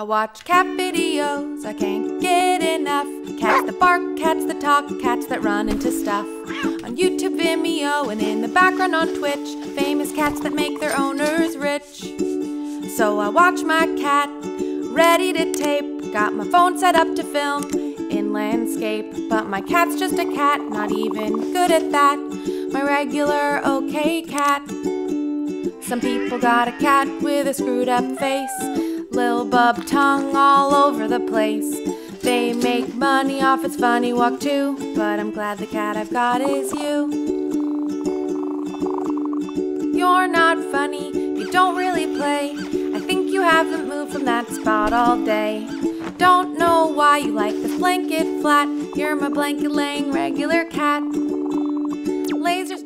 I watch cat videos, I can't get enough. Cats that bark, cats that talk, cats that run into stuff. On YouTube, Vimeo, and in the background on Twitch, famous cats that make their owners rich. So I watch my cat, ready to tape. Got my phone set up to film in landscape. But my cat's just a cat, not even good at that. My regular okay cat. Some people got a cat with a screwed up face. Lil bub tongue all over the place. They make money off its funny walk too. But I'm glad the cat I've got is you. You're not funny, you don't really play. I think you haven't moved from that spot all day. Don't know why you like this blanket flat. You're my blanket laying regular cat. Lasers